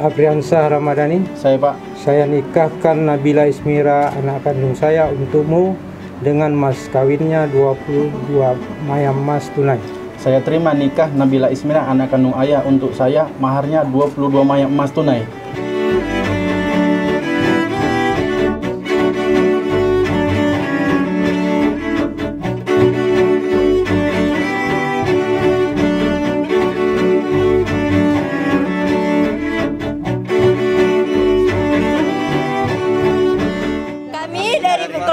Apriansa Ramadhani. Saya Pak. Saya nikahkan Nabila Ismira anak kandung saya untukmu dengan mas kawinnya 22 mayam mas tunai. Saya terima nikah Nabila Ismira anak kandung ayah untuk saya maharnya 22 mayam emas tunai.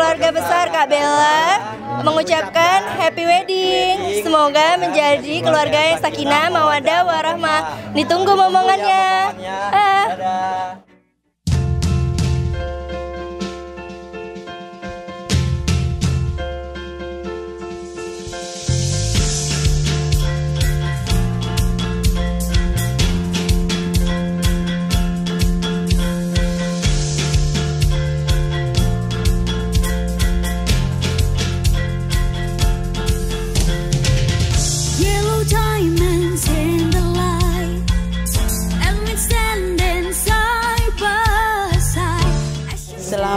Keluarga besar Kak Bella mengucapkan happy wedding. Semoga menjadi keluarga yang sakinah, mawadah, warahmah. Ditunggu momongannya. Ah.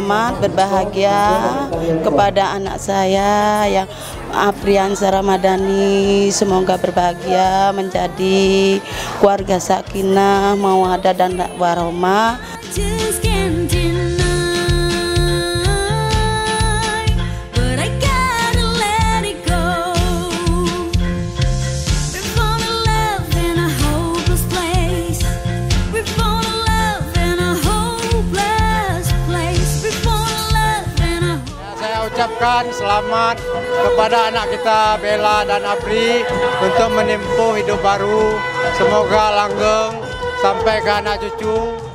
Selamat berbahagia kepada anak saya yang Apriansa Ramadhani semoga berbahagia menjadi keluarga sakinah mawadah dan warahmah ucapkan selamat kepada anak kita Bella dan Apri untuk menempuh hidup baru. Semoga langgeng sampai ke anak cucu.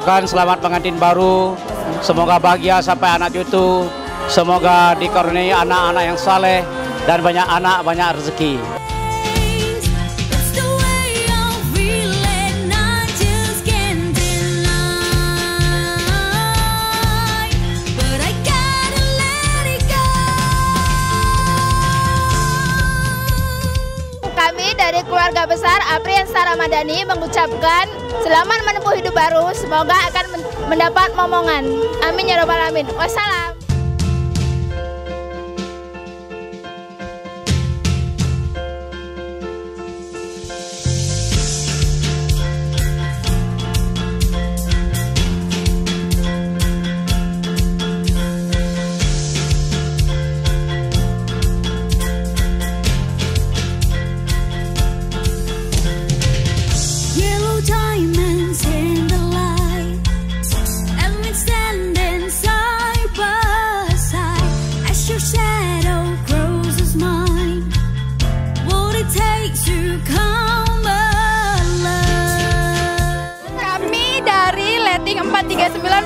Ucapkan selamat pengantin baru. Semoga bahagia sampai anak cucu. Semoga dikaruniai anak-anak yang saleh dan banyak anak, banyak rezeki. Apriansa Ramadhani mengucapkan selamat menempuh hidup baru. Semoga akan mendapat momongan. Amin ya robbal alamin. Wassalam.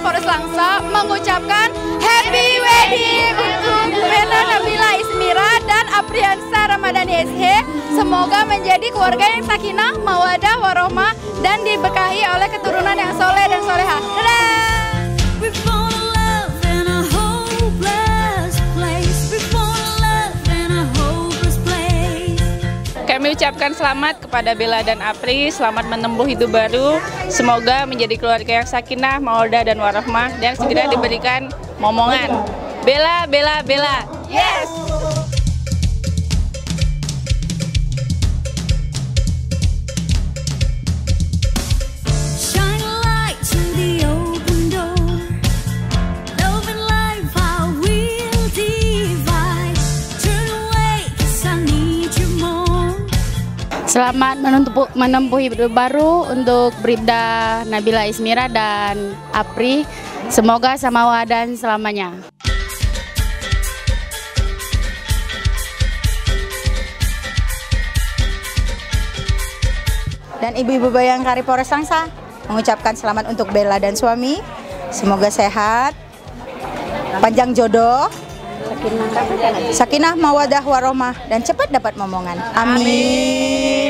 Polres Langsa mengucapkan Happy Wedding untuk Bella Nabila Ismira dan Apriansa Ramadhani SH. Semoga menjadi keluarga yang sakinah, mawadah, warohmah dan diberkahi oleh keturunan yang soleh dan soleha. Dadah! Kami ucapkan selamat kepada Bella dan Apri, selamat menempuh hidup baru. Semoga menjadi keluarga yang sakinah, mawadah dan warahmah dan segera diberikan momongan. Bella, Bella, Bella. Yes! Selamat menempuh, menempuh hidup baru untuk Bribda Nabila Ismira dan Apri. Semoga samawa dan selamanya. Dan Ibu-Ibu Bayangkari Polres Langsa mengucapkan selamat untuk Bella dan suami. Semoga sehat, panjang jodoh, sakinah mawadah warohmah dan cepat dapat momongan. Amin.